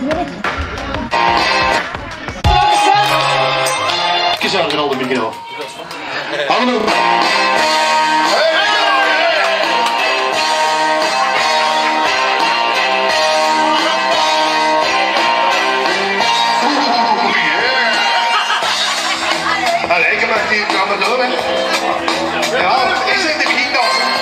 Que zou Ronaldo Miguel? Hallo. Allemaal. ik heb maar die kamer door, hè. Ja, ik zit in de kingdom.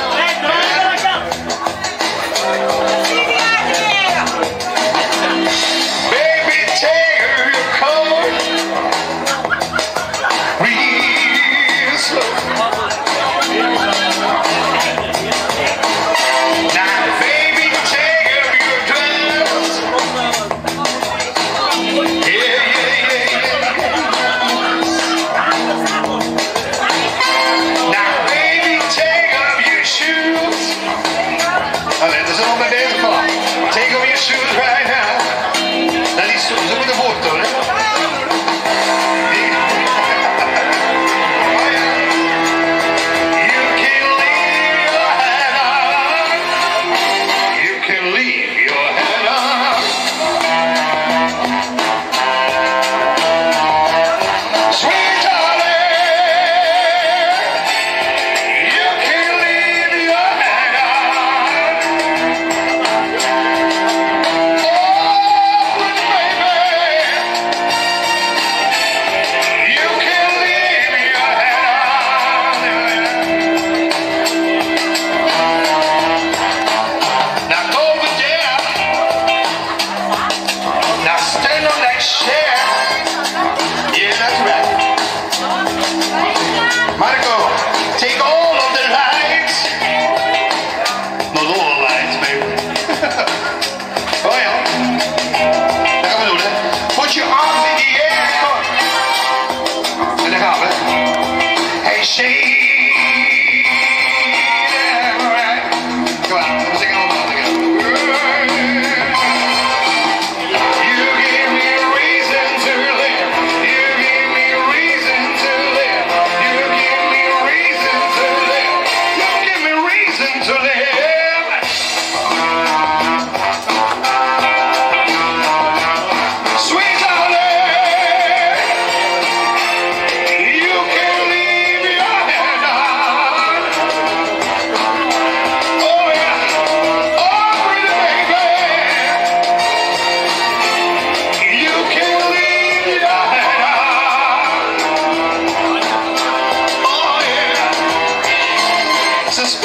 shame.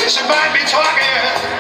They should be me talking.